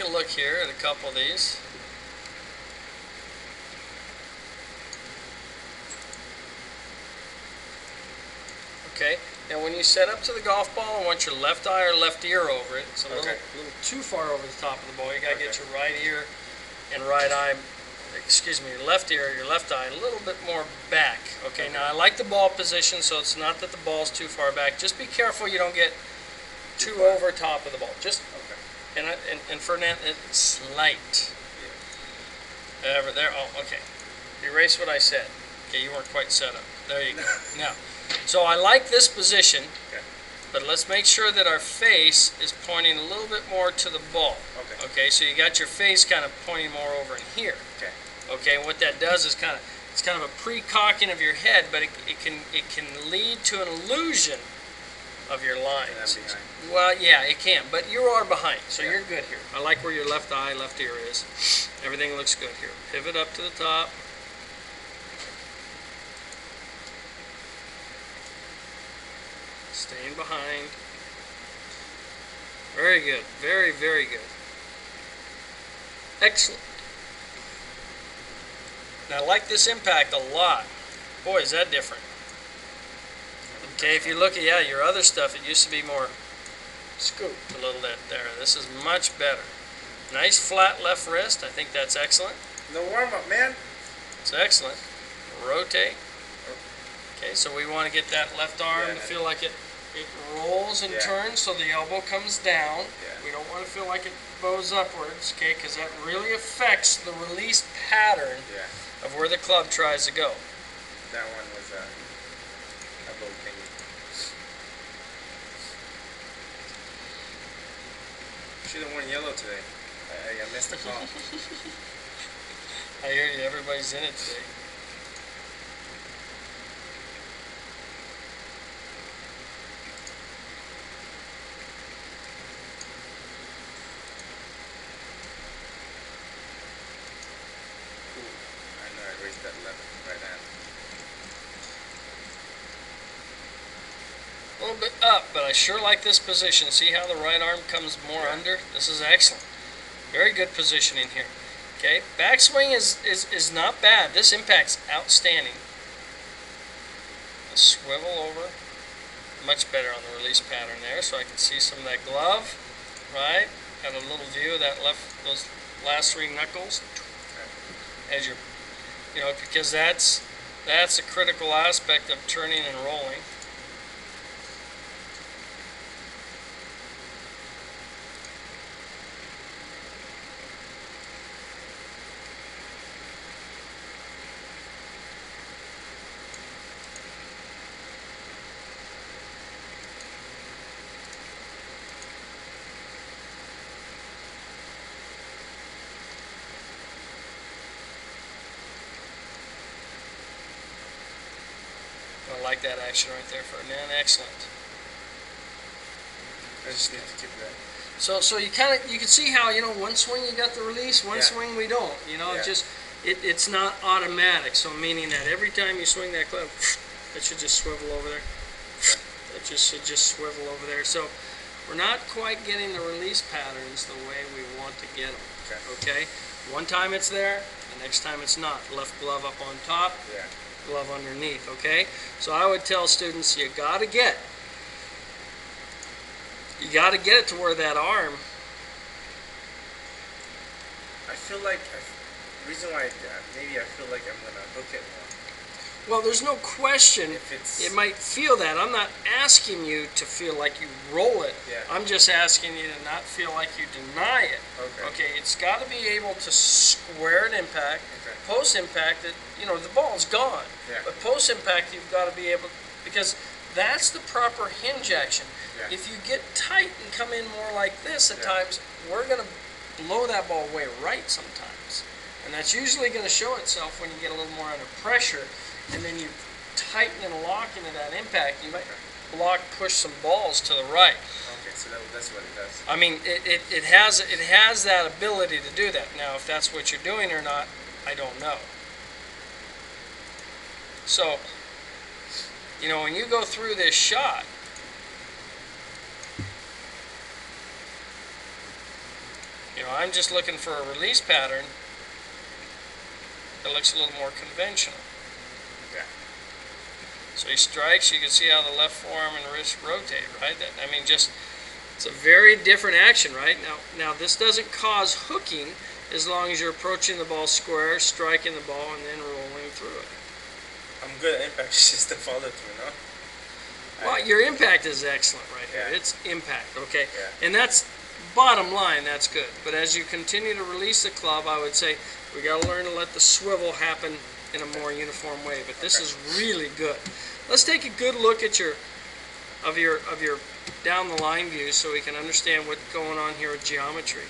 take a look here at a couple of these. Okay, now when you set up to the golf ball I want your left eye or left ear over it, it's a little, Okay. little too far over the top of the ball. You gotta get your right ear and right eye, excuse me, your left ear, your left eye, a little bit more back. Okay, now I like the ball position, so it's not that the ball's too far back. Just be careful you don't get too over top of the ball. Just Okay. And, and, and Ferdinand, it's slight. Ever there, oh, okay. Erase what I said. Okay, you weren't quite set up. There you go. Now, so I like this position, Okay. but let's make sure that our face is pointing a little bit more to the ball. Okay. Okay, so you got your face kind of pointing more over in here. Okay. Okay, and what that does is kind of, it's kind of a pre-cocking of your head, but it, it can, it can lead to an illusion of your lines. And I'm behind. Well, yeah, it can, but you are behind, so Yeah. you're good here. I like where your left eye, left ear is. Everything looks good here. Pivot up to the top. Staying behind. Very good. Very, very good. Excellent. Now, I like this impact a lot. Boy, is that different. Okay, if you look at, yeah, your other stuff, it used to be more scooped a little bit there. This is much better. Nice flat left wrist. I think that's excellent. No warm up, man. It's excellent. Rotate. Okay, so we want to get that left arm Yeah, to feel like it, it rolls and Yeah. turns so the elbow comes down. Yeah. We don't want to feel like it bows upwards, okay, because that really affects the release pattern of where the club tries to go. That one was uh, a low thingy. Should have worn yellow today. I, I missed the call. I hear you, everybody's in it today. Cool. I know I raised that left right hand. A little bit up, but I sure like this position. See how the right arm comes more under? This is excellent. Very good positioning here. Okay, backswing is, is, is not bad. This impact's outstanding. A swivel over. Much better on the release pattern there, so I can see some of that glove, right? Got a little view of that left, those last three knuckles as you're, you know, because that's, that's a critical aspect of turning and rolling. Like that action right there, Ferdinand. Excellent. I just need to keep that. So, so you kind of you can see how you know one swing you got the release, one Yeah. swing we don't. You know, Yeah. it just it, it's not automatic. So meaning that every time you swing that club, it should just swivel over there. It just should just swivel over there. So we're not quite getting the release patterns the way we want to get them. Okay. Okay. One time it's there, the next time it's not. Left glove up on top, Yeah. Glove underneath, okay? So I would tell students, you gotta get, you gotta get it to where that arm, I feel like I, reason why uh, maybe I feel like I'm gonna hook it more well, there's no question, if it's it might feel that. I'm not asking you to feel like you roll it. Yeah. I'm just asking you to not feel like you deny it. okay. Okay, it's gotta be able to square an impact. Post impact, it, you know, the ball's gone. Yeah. But post impact, you've gotta be able, because that's the proper hinge action. Yeah. If you get tight and come in more like this at Yeah. times, we're going to blow that ball away right sometimes. And that's usually going to show itself when you get a little more under pressure and then you tighten and lock into that impact. You might block, push some balls to the right. Okay. So that, that's what it does. I mean, it, it, it has it has that ability to do that. Now, if that's what you're doing or not, I don't know. So, you know, when you go through this shot, You know, I'm just looking for a release pattern that looks a little more conventional. Yeah. So he strikes, you can see how the left forearm and wrist rotate, right? That, I mean, just, it's a very different action, right? Now, now this doesn't cause hooking as long as you're approaching the ball square, striking the ball, and then rolling through it. I'm good at impact, it's just the follow through, no? Well, your impact is excellent right here. Yeah. It's impact, okay? Yeah. And that's bottom line, that's good. But as you continue to release the club, I would say we got to learn to let the swivel happen in a more uniform way. But this Okay. is really good. Let's take a good look at your of your of your down the line view so we can understand what's going on here with geometry.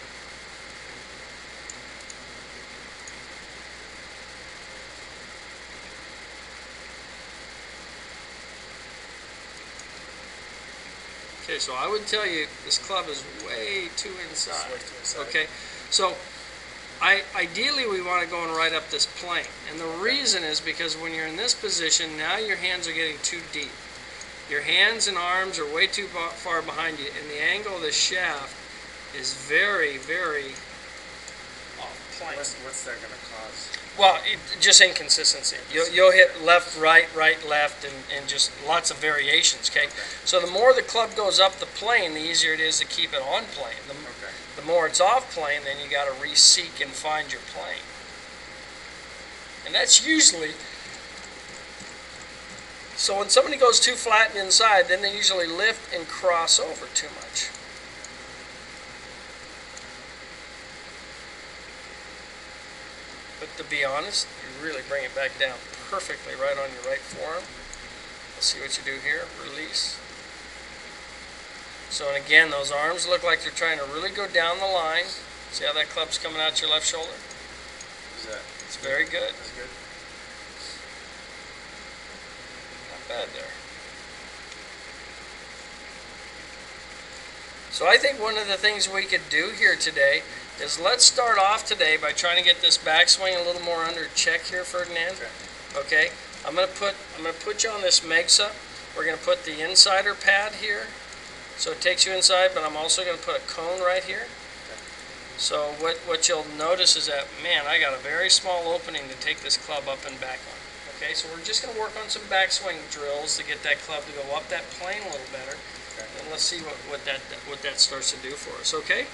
Okay, so I would tell you this club is way too inside. Way too inside. Okay, so I, ideally we want to go and right up this plane. And the reason is because when you're in this position, now your hands are getting too deep. Your hands and arms are way too far behind you, and the angle of the shaft is very, very. What's, what's that gonna cause? Well, it, just inconsistency. You'll, you'll hit left, right, right, left, and, and just lots of variations, okay? So the more the club goes up the plane, the easier it is to keep it on plane. The, Okay. the more it's off plane, then you got to reseek and find your plane. And that's usually. So when somebody goes too flat and inside, then they usually lift and cross over too much. But to be honest, you really bring it back down perfectly right on your right forearm. Let's see what you do here. Release. So, and again, those arms look like they're trying to really go down the line. See how that club's coming out your left shoulder? Is that, It's very good. that's good? Not bad there. So I think one of the things we could do here today is let's start off today by trying to get this backswing a little more under check here, Ferdinand. Okay. Okay, I'm gonna put I'm gonna put you on this Megsa. We're gonna put the insider pad here, so it takes you inside. But I'm also gonna put a cone right here. So what what you'll notice is that man, I got a very small opening to take this club up and back on. Okay, so we're just gonna work on some backswing drills to get that club to go up that plane a little better, Okay. and let's see what, what that what that starts to do for us. Okay.